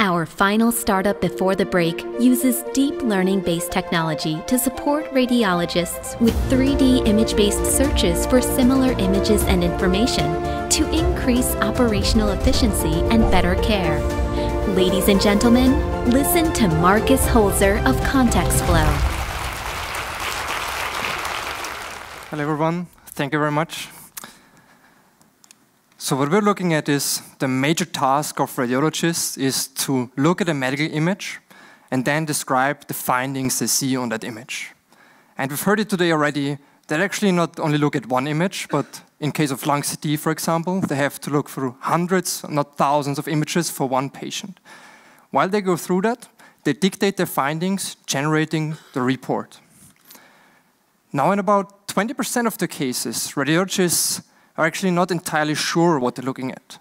Our final startup before the break uses deep learning based technology to support radiologists with 3D image based searches for similar images and information to increase operational efficiency and better care. Ladies and gentlemen, listen to Markus Holzer of ContextFlow. Hello, everyone. Thank you very much. So what we're looking at is the major task of radiologists is to look at a medical image and then describe the findings they see on that image. And we've heard it today already, they actually not only look at one image, but in case of lung CT, for example, they have to look through hundreds, not thousands of images for one patient. While they go through that, they dictate their findings, generating the report. Now, in about 20% of the cases, radiologists are actually not entirely sure what they're looking at.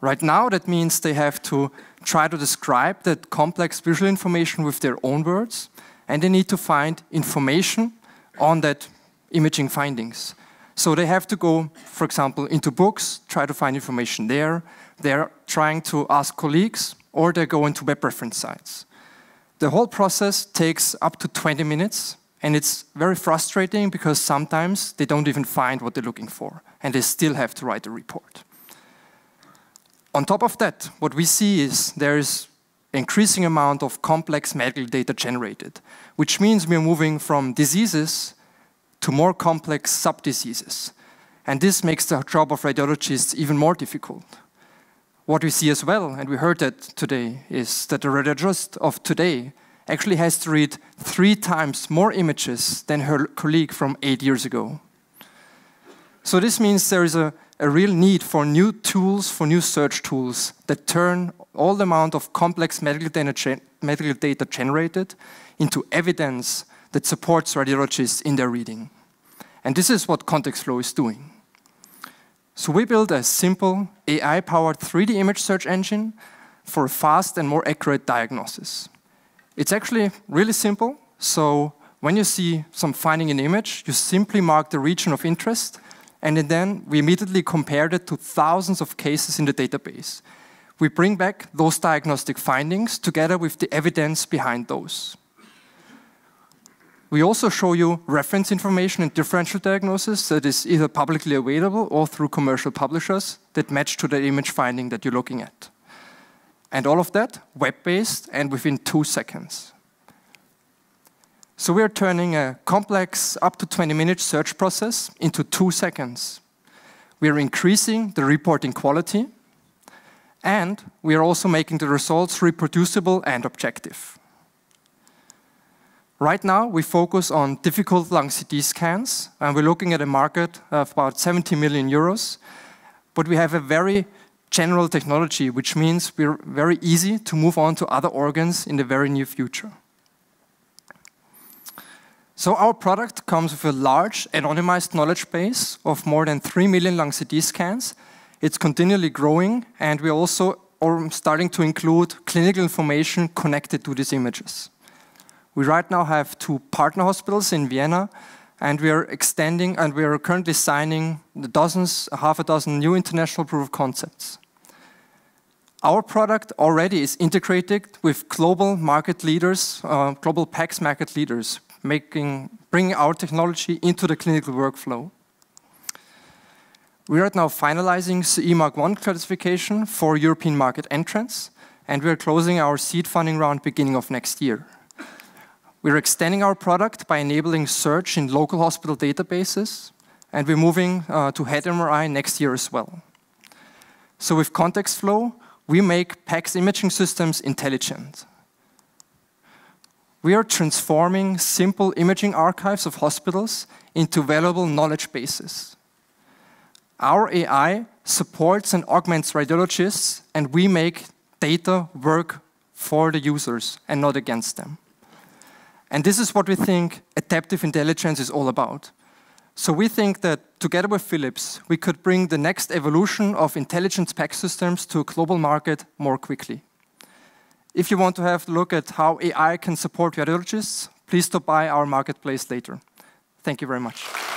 Right now, that means they have to try to describe that complex visual information with their own words, and they need to find information on that imaging findings. So they have to go, for example, into books, try to find information there. They're trying to ask colleagues, or they go into web reference sites. The whole process takes up to 20 minutes, and it's very frustrating because sometimes they don't even find what they're looking for, and they still have to write a report. On top of that, what we see is there is increasing amount of complex medical data generated, which means we're moving from diseases to more complex sub-diseases. And this makes the job of radiologists even more difficult. What we see as well, and we heard that today, is that the radiologist of today actually has to read three times more images than her colleague from eight years ago. So this means there is a, a real need for new tools, for new search tools that turn all the amount of complex medical data, medical data generated into evidence that supports radiologists in their reading. And this is what ContextFlow is doing. So we built a simple AI-powered 3D image search engine for a fast and more accurate diagnosis. It's actually really simple. So when you see some finding in image, you simply mark the region of interest, and then we immediately compare it to thousands of cases in the database. We bring back those diagnostic findings together with the evidence behind those. We also show you reference information and differential diagnosis that is either publicly available or through commercial publishers that match to the image finding that you're looking at. And all of that web-based and within two seconds. So we are turning a complex up to 20 minute search process into two seconds. We are increasing the reporting quality and we are also making the results reproducible and objective. Right now, we focus on difficult lung CT scans, and we're looking at a market of about 70 million euros. But we have a very general technology, which means we're very easy to move on to other organs in the very near future. So our product comes with a large anonymized knowledge base of more than 3 million lung CT scans. It's continually growing, and we're also starting to include clinical information connected to these images. We right now have two partner hospitals in Vienna, and we are extending and we are currently signing the dozens, half a dozen new international proof of concepts. Our product already is integrated with global market leaders, uh, global PACS market leaders, making, bringing our technology into the clinical workflow. We are now finalizing CE Mark 1 classification for European market entrance, and we are closing our seed funding round beginning of next year. We're extending our product by enabling search in local hospital databases, and we're moving uh, to head MRI next year as well. So with ContextFlow, we make PACS imaging systems intelligent. We are transforming simple imaging archives of hospitals into valuable knowledge bases. Our AI supports and augments radiologists, and we make data work for the users and not against them. And this is what we think adaptive intelligence is all about. So we think that together with Philips, we could bring the next evolution of intelligence PACS systems to a global market more quickly. If you want to have a look at how AI can support radiologists, please stop by our marketplace later. Thank you very much.